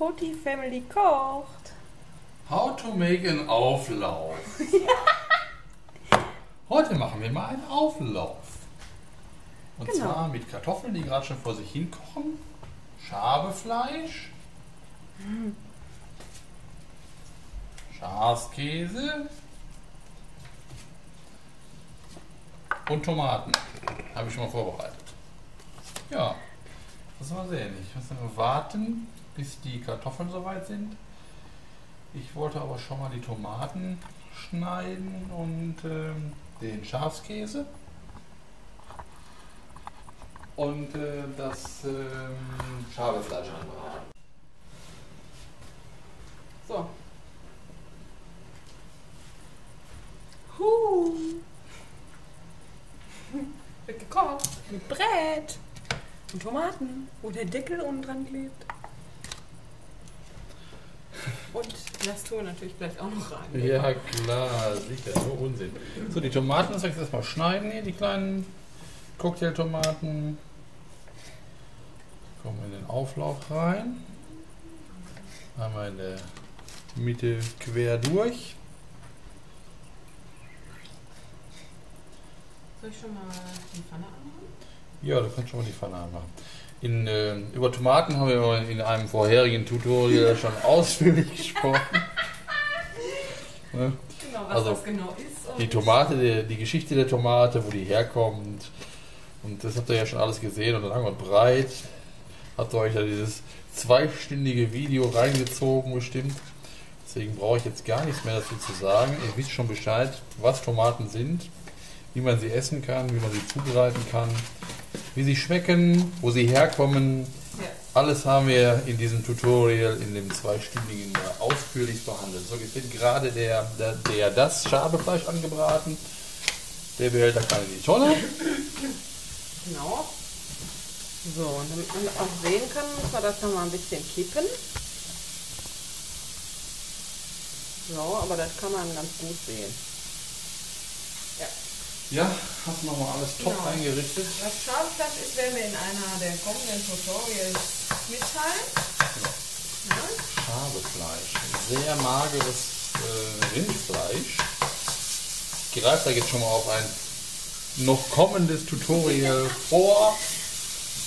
Poti Family kocht. How to make an Auflauf. Heute machen wir mal einen Auflauf. Und Genau. zwar mit Kartoffeln, die gerade schon vor sich hin kochen, Schabefleisch, Schafskäse und Tomaten. Habe ich schon mal vorbereitet. Ja, das war sehr ähnlich. Ich muss nur warten, bis die Kartoffeln soweit sind. Ich wollte aber schon mal die Tomaten schneiden und ähm, den Schafskäse. Und äh, das ähm, Schabefleisch anbraten. So. Huh. Wird gekocht. Mit Brät. Und Tomaten. Wo der Deckel unten dran klebt. Und Lastur natürlich gleich auch noch rein. Ja klar, sicher, nur Unsinn. So, die Tomaten soll ich jetzt erstmal schneiden hier, die kleinen Cocktailtomaten. Kommen in den Auflauf rein. Einmal in der Mitte quer durch. Soll ich schon mal die Pfanne anmachen? Ja, du kannst schon mal die Pfanne anmachen. In, äh, über Tomaten haben wir in einem vorherigen Tutorial schon ausführlich gesprochen. Ne? Genau, was Also, das genau ist. Die Tomate, die, die Geschichte der Tomate, wo die herkommt. Und das habt ihr ja schon alles gesehen und lang und breit. Habt ihr euch ja dieses zweistündige Video reingezogen bestimmt. Deswegen brauche ich jetzt gar nichts mehr dazu zu sagen. Ihr wisst schon Bescheid, was Tomaten sind, wie man sie essen kann, wie man sie zubereiten kann, wie sie schmecken, wo sie herkommen. Ja. Alles haben wir in diesem Tutorial in dem zweistündigen ja ausführlich behandelt. So, jetzt wird gerade der, der, der das Schabefleisch angebraten. Der Behälter kann in die Tonne. Genau. So, und damit man auch sehen kann, muss man das noch mal ein bisschen kippen. So, aber das kann man ganz gut sehen. Ja. Ja, hast nochmal alles top Genau. eingerichtet. Was Schabefleisch ist, werden wir in einer der kommenden Tutorials mitteilen. Ja. Schabefleisch. Sehr mageres äh, Rindfleisch. Ich greife da jetzt schon mal auf ein noch kommendes Tutorial vor.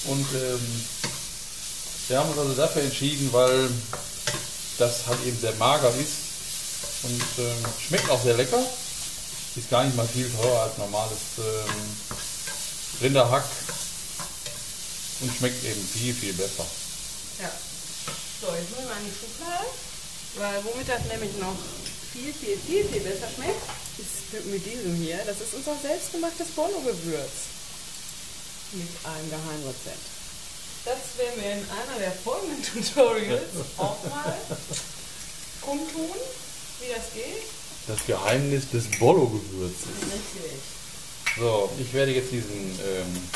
Und ähm, wir haben uns also dafür entschieden, weil das halt eben sehr mager ist und ähm, schmeckt auch sehr lecker. Ist gar nicht mal viel teurer als normales ähm, Rinderhack und schmeckt eben viel, viel besser. ja. So, jetzt müssen wir an die Schublade, weil womit das nämlich noch viel, viel, viel, viel besser schmeckt, ist mit diesem hier. Das ist unser selbstgemachtes Bolo-Gewürz. Mit einem Geheimrezept. Das werden wir in einer der folgenden Tutorials auch mal kundtun, wie das geht. Das Geheimnis des Bollo-Gewürzes. Richtig. So, ich werde jetzt diesen ähm,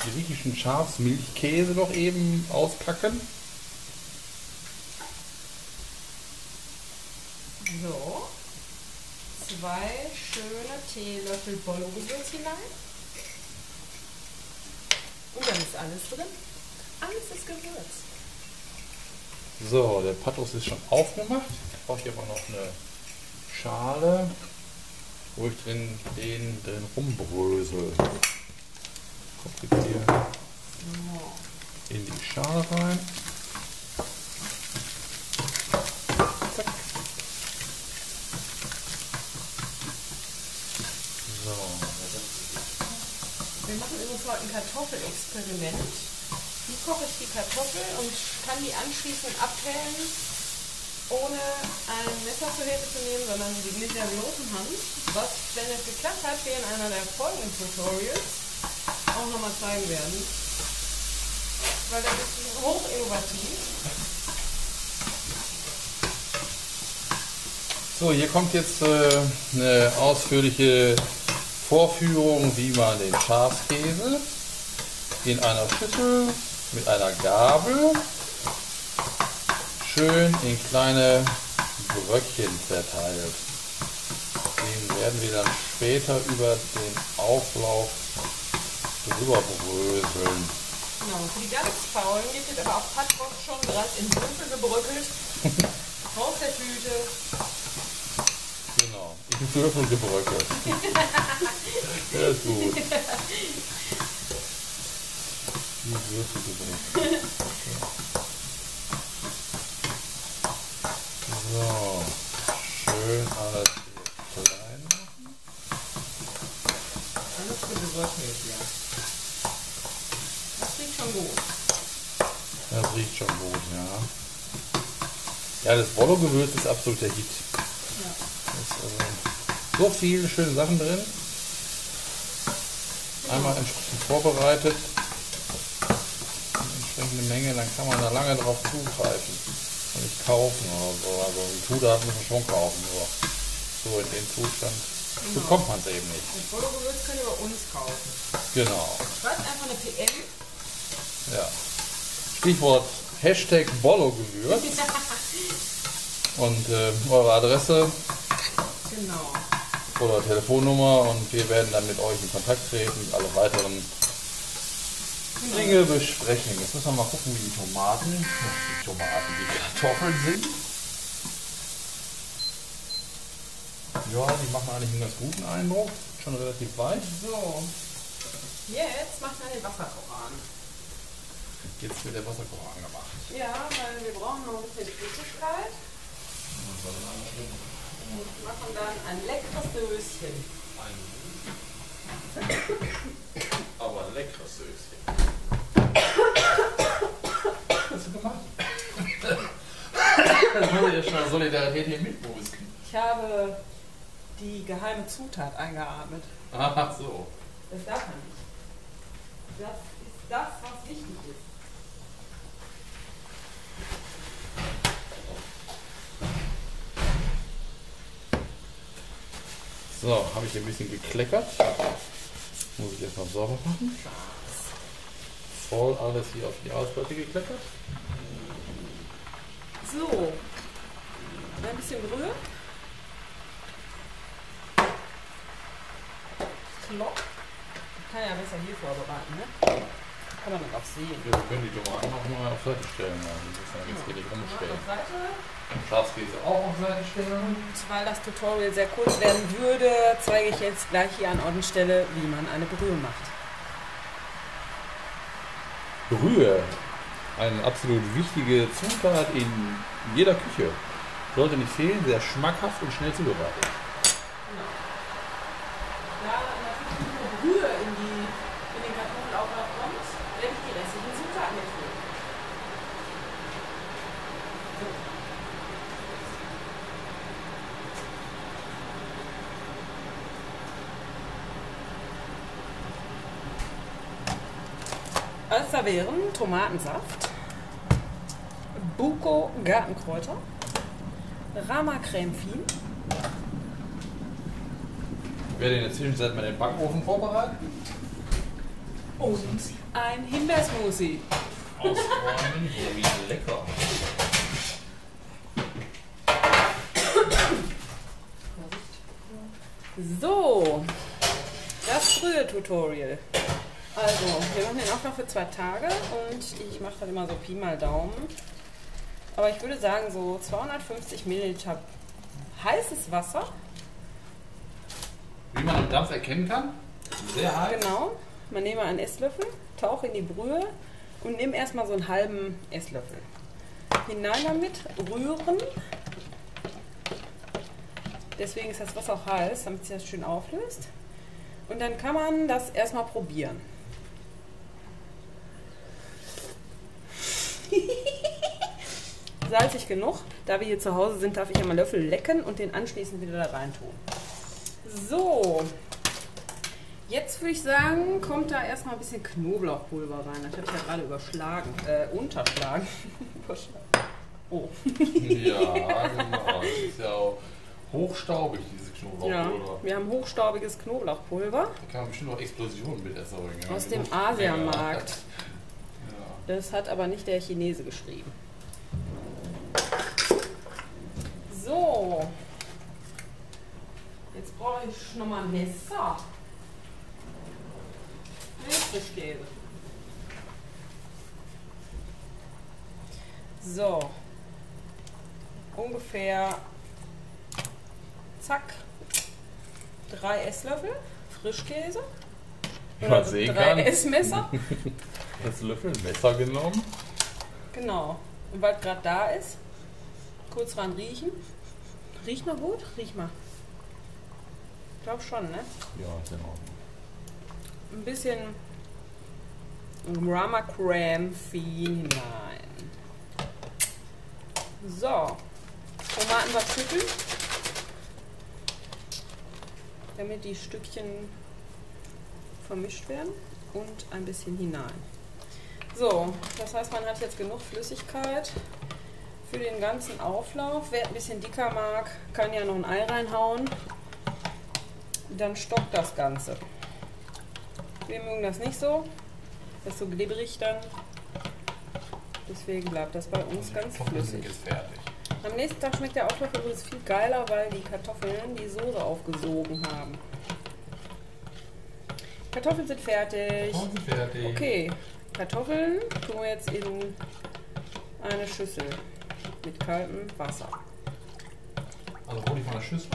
griechischen Schafsmilchkäse noch eben auspacken. So. Zwei schöne Teelöffel Bollo-Gewürz hinein. Und dann ist alles drin. Alles ist gewürzt. So, der Pathos ist schon aufgemacht. Ich brauche hier aber noch eine Schale, wo ich drin den drin rumbrösel. Kommt jetzt hier in die Schale rein. Zack. So, Wir machen übrigens heute ein Kartoffelexperiment. Wie koche ich die Kartoffel und kann die anschließend abhellen, ohne ein Messer zur Hilfe zu nehmen, sondern mit der bloßen Hand. Was, wenn es geklappt hat, wir in einer der folgenden Tutorials auch nochmal zeigen werden. Weil das ist hoch innovativ. So, hier kommt jetzt äh, eine ausführliche Vorführung, wie man den Schafskäse in einer Schüssel mit einer Gabel schön in kleine Bröckchen verteilt. Den werden wir dann später über den Auflauf drüber bröseln. Genau, für die ganz Faulen gibt es aber auch Patrock schon bereits in Würfel gebröckelt. Aus der Tüte. Genau. Ich Würfel gebröckelt. ist gut. Die Würfel gebröckelt. So. Schön alles hier klein machen. Alles gebröckelt, ja. Das riecht schon gut. Das riecht schon gut, ja. Ja, das Bollo-Gewürz ist absolut der Hit. Ja. Ist also so viele schöne Sachen drin. Einmal entsprechend vorbereitet. Eine entsprechende Menge, dann kann man da lange drauf zugreifen. Kaufen oder so. Also die Zutaten muss man schon kaufen, nur so in dem Zustand bekommt man es eben nicht. Das Bolo-Gewürz könnt ihr bei uns kaufen. Genau. Schreibt einfach eine PM. Ja. Stichwort Hashtag Bollo-Gewürz. Und äh, eure Adresse Genau. oder Telefonnummer und wir werden dann mit euch in Kontakt treten und alle weiteren Dinge besprechen. Jetzt müssen wir mal gucken, wie die Tomaten, die Tomaten, die Kartoffeln sind. Ja, die machen eigentlich einen ganz guten Eindruck. Schon relativ weich. So. Jetzt macht man den Wasserkocher an. Jetzt wird der Wasserkocher angemacht. Ja, weil wir brauchen noch ein bisschen Flüssigkeit. Und machen dann ein leckeres Döschen. Aber ein leckeres Söschen. Was hast du gemacht? Das ich ja schon Solidarität hier mitboosten. Ich habe die geheime Zutat eingeatmet. Ach so. Das darf man nicht. Das ist das, was wichtig ist. So, habe ich hier ein bisschen gekleckert. Muss ich erstmal sauber machen. Voll alles hier auf die Ausplatte gekleckert. So. Ein bisschen Brühe. Klopp. Kann ja besser hier vorbereiten, ne? Kann man dann auch sehen. Ja, wir können die Tomaten auch mal auf Seite stellen. Ja. Die müssen wir jetzt hier Seite. Schafskäse auch auf Seite stellen. Und weil das Tutorial sehr kurz werden würde, zeige ich jetzt gleich hier an Ort und Stelle, wie man eine Brühe macht. Brühe. Eine absolut wichtige Zutat in jeder Küche. Sollte nicht fehlen, sehr schmackhaft und schnell zubereitet. Genau. Da natürlich nur Brühe in, die, in den Kartoffelauflauf kommt, werde ich die restlichen Zutaten mitführen. Da wären Tomatensaft, Buko Gartenkräuter, Rama Creme Fin, Ich werde in der Zwischenzeit mal den Backofen vorbereiten. und ein Himbeersmoothie. Ausräumen. Wie lecker. So, das Brühe-Tutorial. Also, wir machen den auch noch für zwei Tage und ich mache dann immer so Pi mal Daumen. Aber ich würde sagen, so 250 Milliliter heißes Wasser. Wie man am Dampf erkennen kann, sehr heiß. Genau. Man nehme einen Esslöffel, tauche in die Brühe und nehme erstmal so einen halben Esslöffel. Hinein damit, rühren. Deswegen ist das Wasser auch heiß, damit sich das schön auflöst. Und dann kann man das erstmal probieren. Salzig genug. Da wir hier zu Hause sind, darf ich einmal Löffel lecken und den anschließend wieder da rein tun. So, Jetzt würde ich sagen, kommt da erstmal ein bisschen Knoblauchpulver rein. Das habe ich ja gerade überschlagen. Äh, unterschlagen. Oh. Ja, genau. Das ist ja auch hochstaubig, dieses Ja, Knoblauchpulver. wir haben hochstaubiges Knoblauchpulver Da kann man bestimmt auch Explosionen mit erzeugen. ja. aus dem Asiamarkt. Ja. Das hat aber nicht der Chinese geschrieben. So. Jetzt brauche ich nochmal ein Messer. Milchfischkäse. So. Ungefähr, zack, drei Esslöffel Frischkäse. Oder sehen drei kann, Essmesser. das Löffel, Messer genommen. Genau. Und weil gerade da ist, kurz ran riechen. Riecht mal gut? Riech mal. Ich glaube schon, ne? Ja, ist in Ordnung. Ein bisschen Rama Creme hinein. So. Tomaten was schütteln. Damit die Stückchen vermischt werden. Und ein bisschen hinein. So, das heißt, man hat jetzt genug Flüssigkeit für den ganzen Auflauf. Wer ein bisschen dicker mag, kann ja noch ein Ei reinhauen. Dann stockt das Ganze. Wir mögen das nicht so. Das ist so glibberig dann. Deswegen bleibt das bei uns ganz Kartoffeln flüssig. Am nächsten Tag schmeckt der Auflauf übrigens viel geiler, weil die Kartoffeln die Soße aufgesogen haben. Kartoffeln sind fertig. Kartoffeln sind fertig. Okay, Kartoffeln tun wir jetzt in eine Schüssel mit kaltem Wasser. Also hol die von der Schüssel.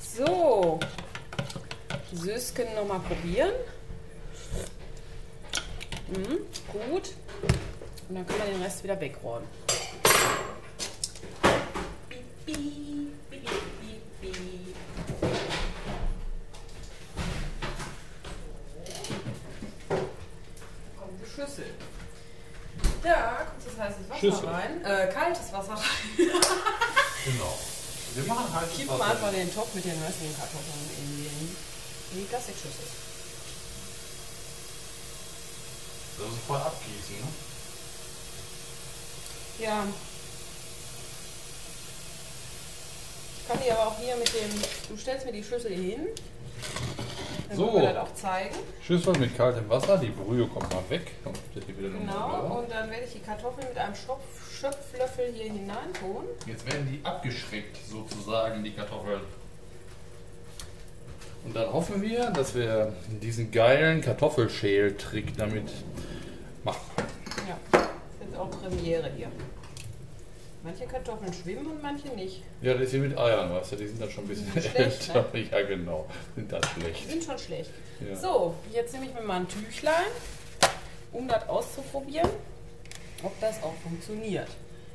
So, Süßken nochmal probieren. Mhm, gut. Und dann können wir den Rest wieder wegräumen. Kommt die Schüssel. Da kommt das heißes Wasser Schüssel. rein. Äh, kaltes Wasser rein. Genau. Wir machen halt Kippen wir einfach den Topf mit den restlichen Kartoffeln in, den, in die Plastikschüssel. Also voll abgießen, ne? Ja. Ich kann dir aber auch hier mit dem. Du stellst mir die Schüssel hin. Dann So. können wir das auch zeigen. Schüssel mit kaltem Wasser, die Brühe kommt mal weg. Genau. Und dann werde ich die Kartoffeln mit einem Schopf, Schöpflöffel hier hinein tun. Jetzt werden die abgeschreckt, sozusagen, die Kartoffeln. Und dann hoffen wir, dass wir diesen geilen Kartoffelschäl-Trick damit machen. Ja. Das ist jetzt auch Premiere hier. Manche Kartoffeln schwimmen und manche nicht. Ja, das wie mit Eiern, weißt du, die sind dann schon ein bisschen Die sind schlecht, älter. Ja, genau, sind dann Die schlecht. sind schon schlecht. Ja. So, jetzt nehme ich mir mal ein Tüchlein, um das auszuprobieren, ob das auch funktioniert.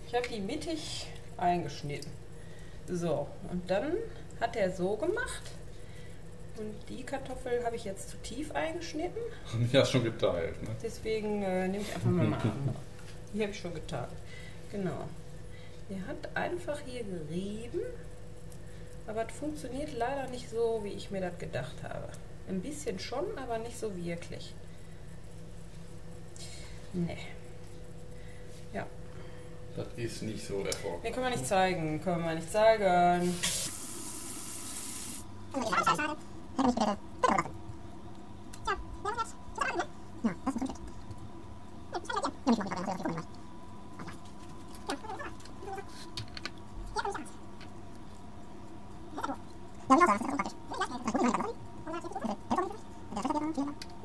Ich habe die mittig eingeschnitten. So, und dann hat er so gemacht. Und die Kartoffel habe ich jetzt zu tief eingeschnitten. Ja, schon geteilt. Ne? Deswegen äh, nehme ich einfach mal eine andere. Die habe ich schon geteilt. Genau. Der hat einfach hier gerieben. Aber es funktioniert leider nicht so, wie ich mir das gedacht habe. Ein bisschen schon, aber nicht so wirklich. Nee. Ja. Das ist nicht so erfolgreich. Nee, können wir nicht zeigen. Können wir nicht zeigen.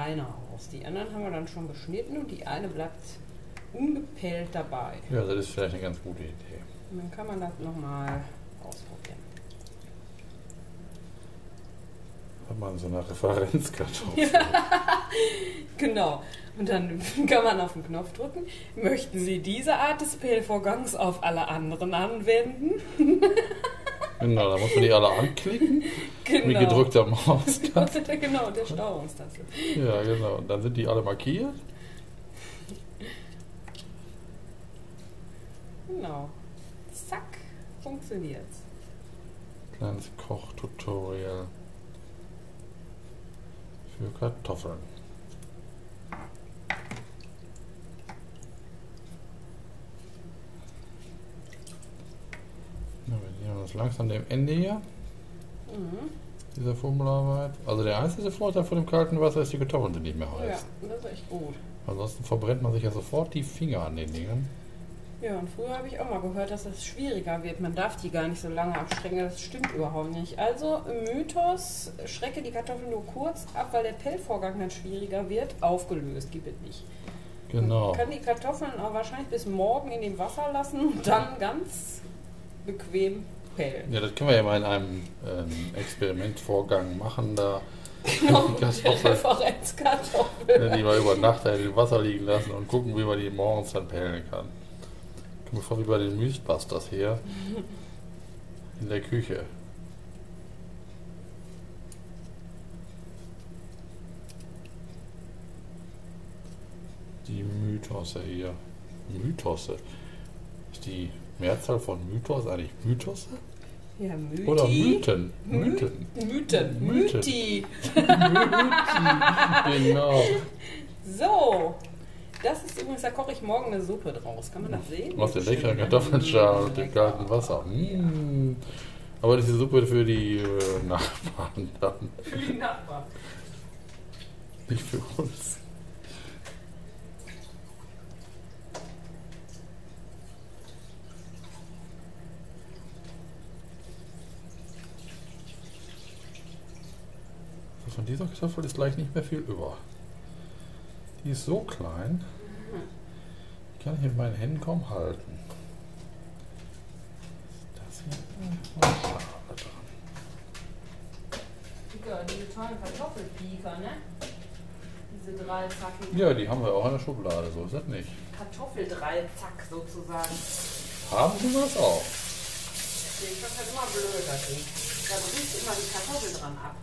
einer aus. Die anderen haben wir dann schon geschnitten und die eine bleibt ungepellt dabei. Ja, das ist vielleicht eine ganz gute Idee. Und dann kann man das nochmal ausprobieren. Hat man so eine Referenzkartoffel. Genau. Und dann kann man auf den Knopf drücken. Möchten Sie diese Art des Pellvorgangs auf alle anderen anwenden? Genau, da muss man die alle anklicken. Mit Genau. gedrückter Maustaste. genau, der Steuerungstaste. Ja, genau. Und dann sind die alle markiert. Genau. Zack, funktioniert's. Kleines Kochtutorial für Kartoffeln. Jetzt langsam dem Ende hier. Dieser Fummelarbeit. Also der einzige Vorteil von dem kalten Wasser ist, die Kartoffeln sind nicht mehr Ja, heiß. das ist echt gut. Ansonsten verbrennt man sich ja sofort die Finger an den Dingen. Ja, und früher habe ich auch mal gehört, dass es schwieriger wird. Man darf die gar nicht so lange abstrecken. Das stimmt überhaupt nicht. Also, Mythos, schrecke die Kartoffeln nur kurz ab, weil der Pellvorgang dann schwieriger wird. Aufgelöst, gibt es nicht. Genau. Man kann die Kartoffeln auch wahrscheinlich bis morgen in dem Wasser lassen und dann ganz bequem pellen. Ja, das können wir ja mal in einem ähm, Experimentvorgang machen. Da Kartoffeln, Referenzkartoffeln. die wir über Nacht in dem Wasser liegen lassen und gucken, wie man die morgens dann pellen kann. Kommen wir vor wie bei den Mythbusters hier in der Küche. Die Mythosse hier. Mythosse. Ist die Mehrzahl von Mythos eigentlich Mythosse? Ja, Mythi. Oder Mythen? Mythen. Mythen. Mythen. Mythi. Genau. So. Das ist übrigens, da koche ich morgen eine Suppe draus. Kann man das sehen? Aus der leckeren Kartoffelschale und dem kalten Wasser. Mm. Aber das ist die Suppe für die äh, Nachbarn dann, Für die Nachbarn. nicht für uns. Dieser Kartoffel ist gleich nicht mehr viel über. Die ist so klein, die kann ich mit meinen Händen kaum halten. Das hier ist eine Schale dran. Ja, diese tollen Kartoffelpieker, ne? Diese dreizackigen. Ja, die haben wir auch in der Schublade, so ist das nicht. Kartoffeldreizack sozusagen. Haben sie was auch. Ich finde halt immer blöd, das Ding. Da bricht immer die Kartoffel dran ab.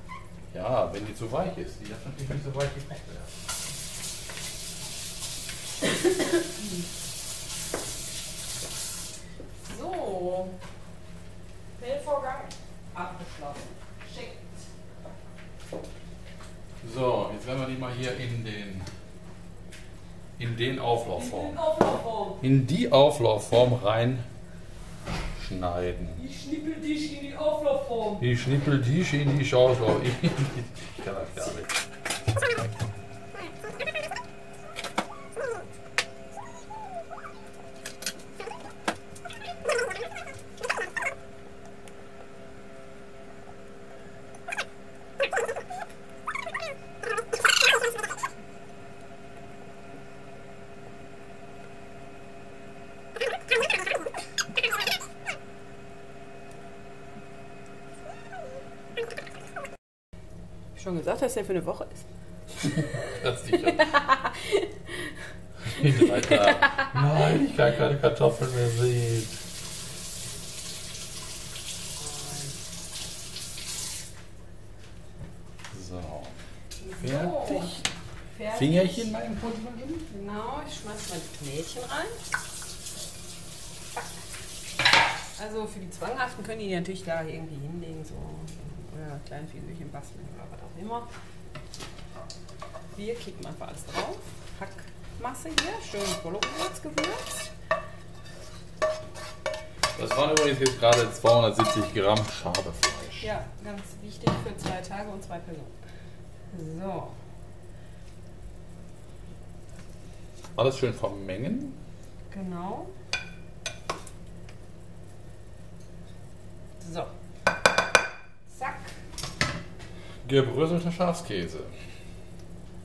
Ja, wenn die zu weich ist. Die darf natürlich nicht so weich gekocht werden. So. Pellvorgang abgeschlossen. Schickt. So, jetzt werden wir die mal hier in den in den Auflaufform. Auflaufform. In die Auflaufform reinschneiden. Ich schnippel dich in die Auflaufform. Ich schnippel die in die Auslauf. Ich kann das gar nicht. Ich schon gesagt, dass der für eine Woche ist. Das sicher. In drei Tagen. Nein, ich kann keine Kartoffeln mehr sehen. So. Fertig. Fertig. Fingerchen mal im Pulver geben? Genau, ich schmeiß mal die Knädchen rein. Also für die Zwanghaften können die natürlich da irgendwie hinlegen, so oder kleine Figürchen basteln oder was auch immer. Wir kippen einfach alles drauf. Hackmasse hier, schön Bolo-Gewürz gewürzt. Das waren übrigens jetzt gerade 270 Gramm Schabefleisch. Ja, ganz wichtig für zwei Tage und zwei Personen. So, Alles schön vermengen. genau. So. Zack. Gebröselter Schafskäse.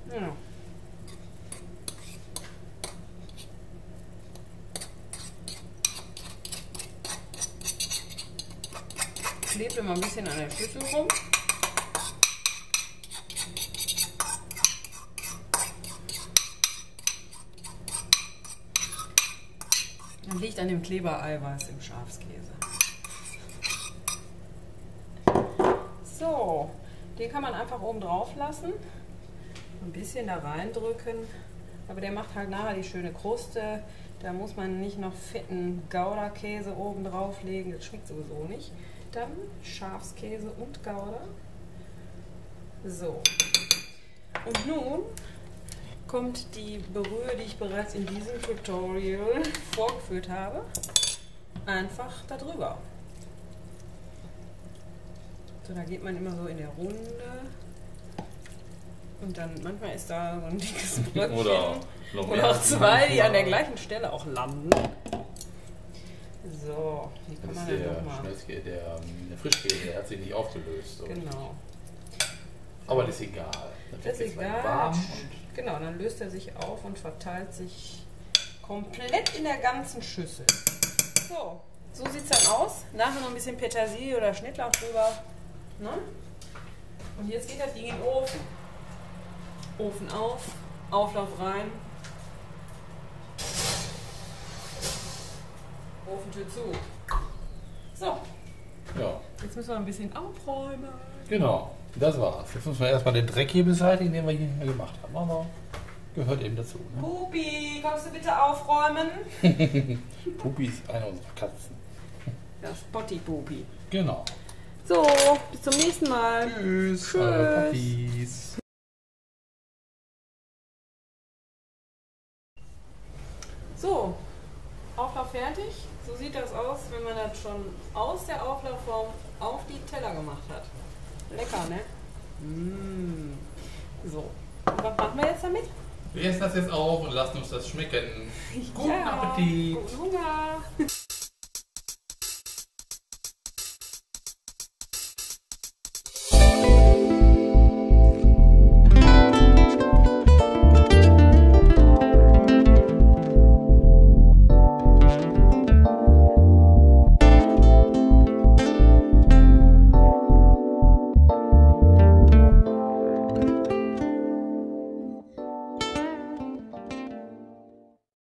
Genau. Klebt immer ein bisschen an der Schüssel rum. Dann liegt an dem Klebereiweiß im Schafskäse. So, den kann man einfach oben drauf lassen. Ein bisschen da reindrücken. Aber der macht halt nachher die schöne Kruste. Da muss man nicht noch fetten Gouda-Käse oben drauflegen. Das schmeckt sowieso nicht. Dann Schafskäse und Gouda. So. Und nun kommt die Brühe, die ich bereits in diesem Tutorial vorgeführt habe, einfach darüber. So, da geht man immer so in der Runde. Und dann manchmal ist da so ein dickes Bröckchen. Oder noch Oder auch zwei, die an der gleichen Stelle auch landen. So, die kann Das man ist der. Schmelzkäse, der, ähm, der Frischkäse, der hat sich nicht aufgelöst. Genau. Aber das ist egal. Dann Das ist egal. Genau, dann löst er sich auf und verteilt sich komplett in der ganzen Schüssel. So, so sieht es dann aus. Nachher noch ein bisschen Petersilie oder Schnittlauch drüber. Ne? Und jetzt geht das Ding in den Ofen. Ofen auf, Auflauf rein. Ofentür zu. So, ja, jetzt müssen wir ein bisschen aufräumen. genau. Das war's. Jetzt müssen wir erstmal den Dreck hier beseitigen, den wir hier gemacht haben. Aber gehört eben dazu. Ne? Pupi, kommst du bitte aufräumen? Pupi ist eine unserer Katzen. Ja, Spotty Pupi. Genau. So, bis zum nächsten Mal. Tschüss. Tschüss. eure Puppies. So, Auflauf fertig. So sieht das aus, wenn man das schon aus der Auflaufform auf die Teller gemacht hat. Lecker, ne? Mmh. So, und was machen wir jetzt damit? Wir essen das jetzt auf und lassen uns das schmecken. Guten Ja, Appetit. Guten Hunger.